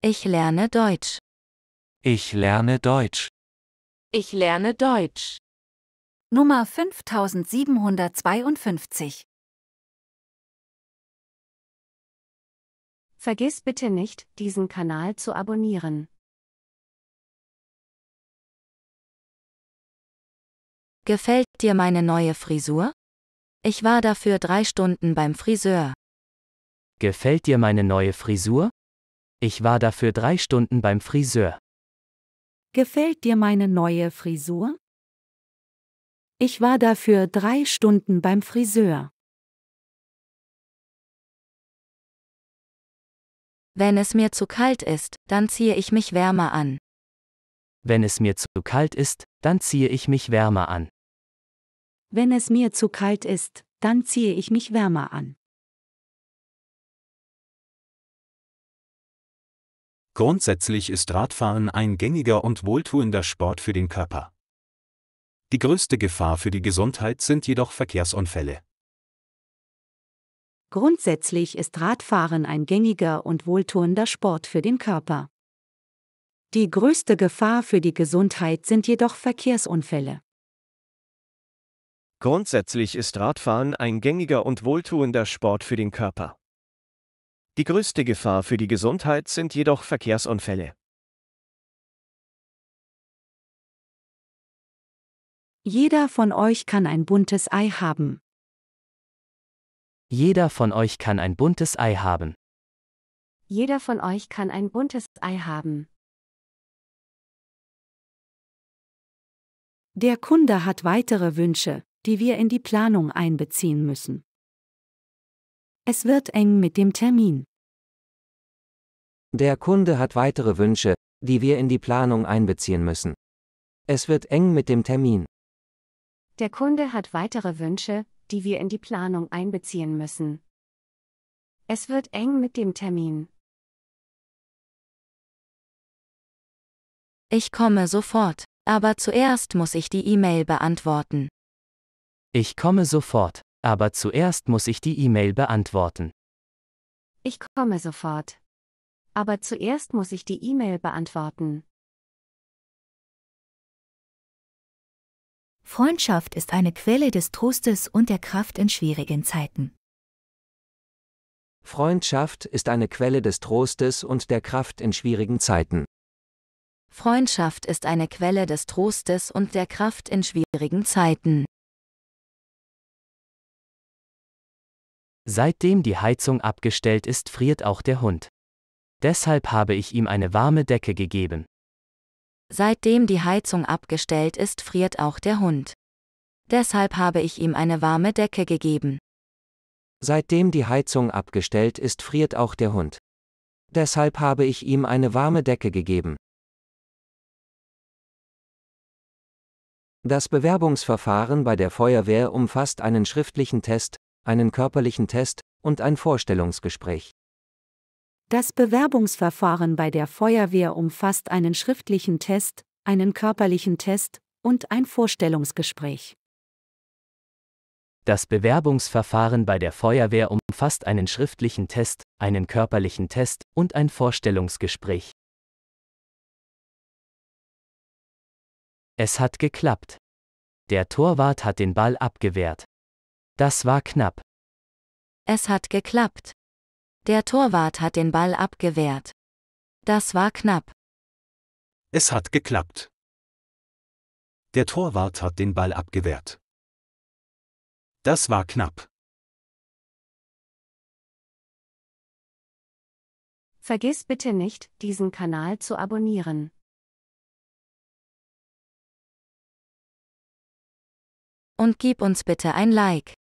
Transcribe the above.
Ich lerne Deutsch. Ich lerne Deutsch. Ich lerne Deutsch. Nummer 5752. Vergiss bitte nicht, diesen Kanal zu abonnieren. Gefällt dir meine neue Frisur? Ich war dafür drei Stunden beim Friseur. Gefällt dir meine neue Frisur? Ich war dafür drei Stunden beim Friseur. Gefällt dir meine neue Frisur? Ich war dafür drei Stunden beim Friseur. Wenn es mir zu kalt ist, dann ziehe ich mich wärmer an. Wenn es mir zu kalt ist, dann ziehe ich mich wärmer an. Wenn es mir zu kalt ist, dann ziehe ich mich wärmer an. Grundsätzlich ist Radfahren ein gängiger und wohltuender Sport für den Körper. Die größte Gefahr für die Gesundheit sind jedoch Verkehrsunfälle. Grundsätzlich ist Radfahren ein gängiger und wohltuender Sport für den Körper. Die größte Gefahr für die Gesundheit sind jedoch Verkehrsunfälle. Grundsätzlich ist Radfahren ein gängiger und wohltuender Sport für den Körper. Die größte Gefahr für die Gesundheit sind jedoch Verkehrsunfälle. Jeder von euch kann ein buntes Ei haben. Jeder von euch kann ein buntes Ei haben. Jeder von euch kann ein buntes Ei haben. Der Kunde hat weitere Wünsche, die wir in die Planung einbeziehen müssen. Es wird eng mit dem Termin. Der Kunde hat weitere Wünsche, die wir in die Planung einbeziehen müssen. Es wird eng mit dem Termin. Der Kunde hat weitere Wünsche, die wir in die Planung einbeziehen müssen. Es wird eng mit dem Termin. Ich komme sofort, aber zuerst muss ich die E-Mail beantworten. Ich komme sofort, aber zuerst muss ich die E-Mail beantworten. Ich komme sofort. Aber zuerst muss ich die E-Mail beantworten. Freundschaft ist eine Quelle des Trostes und der Kraft in schwierigen Zeiten. Freundschaft ist eine Quelle des Trostes und der Kraft in schwierigen Zeiten. Freundschaft ist eine Quelle des Trostes und der Kraft in schwierigen Zeiten. Seitdem die Heizung abgestellt ist, friert auch der Hund. Deshalb habe ich ihm eine warme Decke gegeben. Seitdem die Heizung abgestellt ist, friert auch der Hund. Deshalb habe ich ihm eine warme Decke gegeben. Seitdem die Heizung abgestellt ist, friert auch der Hund. Deshalb habe ich ihm eine warme Decke gegeben. Das Bewerbungsverfahren bei der Feuerwehr umfasst einen schriftlichen Test, einen körperlichen Test und ein Vorstellungsgespräch. Das Bewerbungsverfahren bei der Feuerwehr umfasst einen schriftlichen Test, einen körperlichen Test und ein Vorstellungsgespräch. Das Bewerbungsverfahren bei der Feuerwehr umfasst einen schriftlichen Test, einen körperlichen Test und ein Vorstellungsgespräch. Es hat geklappt. Der Torwart hat den Ball abgewehrt. Das war knapp. Es hat geklappt. Der Torwart hat den Ball abgewehrt. Das war knapp. Es hat geklappt. Der Torwart hat den Ball abgewehrt. Das war knapp. Vergiss bitte nicht, diesen Kanal zu abonnieren. Und gib uns bitte ein Like.